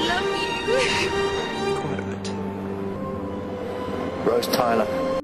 love you. Quiet. Rose Tyler.